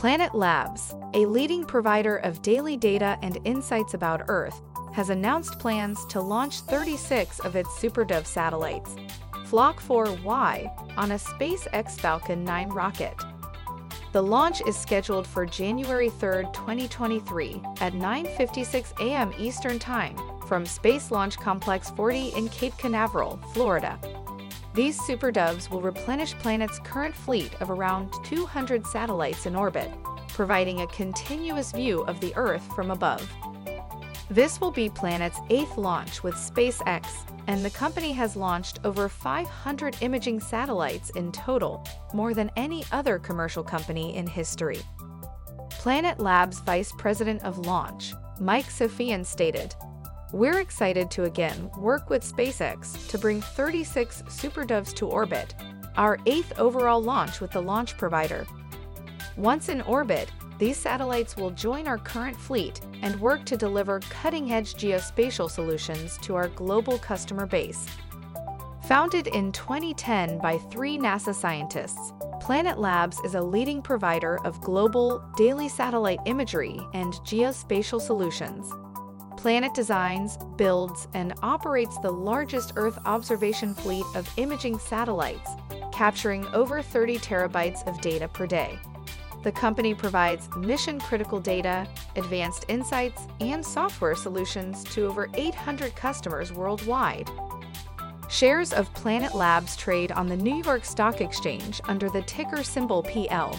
Planet Labs, a leading provider of daily data and insights about Earth, has announced plans to launch 36 of its SuperDove satellites, Flock 4Y, on a SpaceX Falcon 9 rocket. The launch is scheduled for January 3, 2023 at 9:56 a.m. Eastern Time from Space Launch Complex 40 in Cape Canaveral, Florida. These SuperDoves will replenish Planet's current fleet of around 200 satellites in orbit, providing a continuous view of the Earth from above. This will be Planet's eighth launch with SpaceX, and the company has launched over 500 imaging satellites in total, more than any other commercial company in history. Planet Labs Vice President of Launch, Mike Safyan stated, We're excited to again work with SpaceX to bring 36 SuperDoves to orbit, our eighth overall launch with the launch provider. Once in orbit, these satellites will join our current fleet and work to deliver cutting edge geospatial solutions to our global customer base. Founded in 2010 by three NASA scientists, Planet Labs is a leading provider of global, daily satellite imagery and geospatial solutions. Planet designs, builds, and operates the largest Earth observation fleet of imaging satellites, capturing over 30 terabytes of data per day. The company provides mission critical data, advanced insights, and software solutions to over 800 customers worldwide. Shares of Planet Labs trade on the New York Stock Exchange under the ticker symbol PL.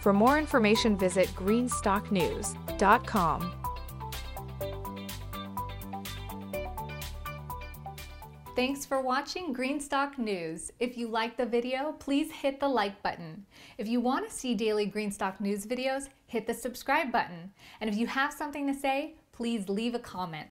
For more information, visit greenstocknews.com. Thanks for watching Greenstock News. If you like the video, please hit the like button. If you want to see daily Greenstock News videos, hit the subscribe button. And if you have something to say, please leave a comment.